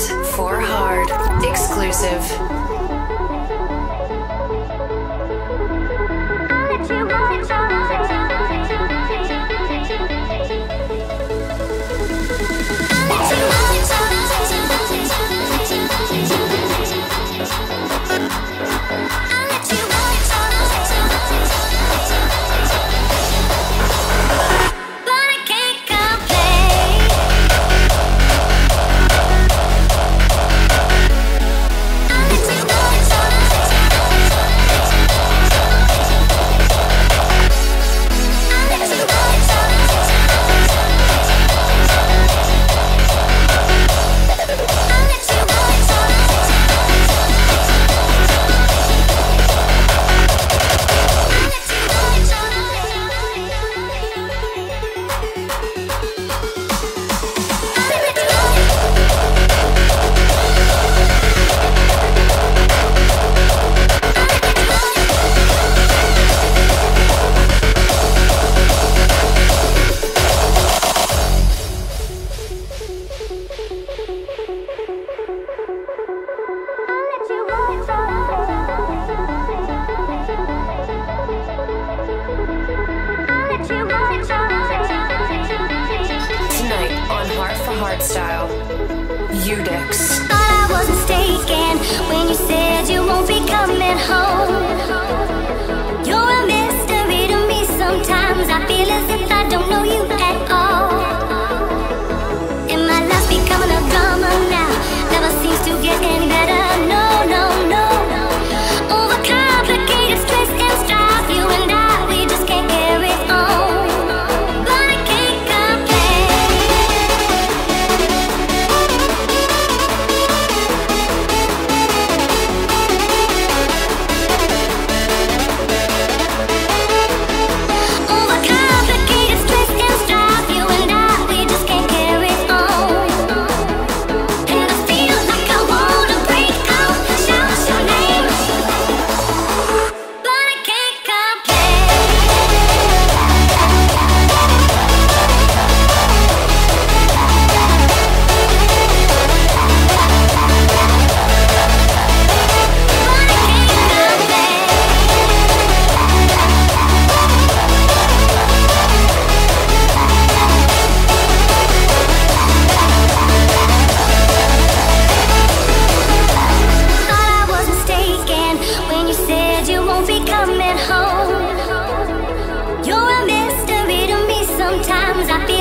For Hard. Exclusive. Heart Style. comes.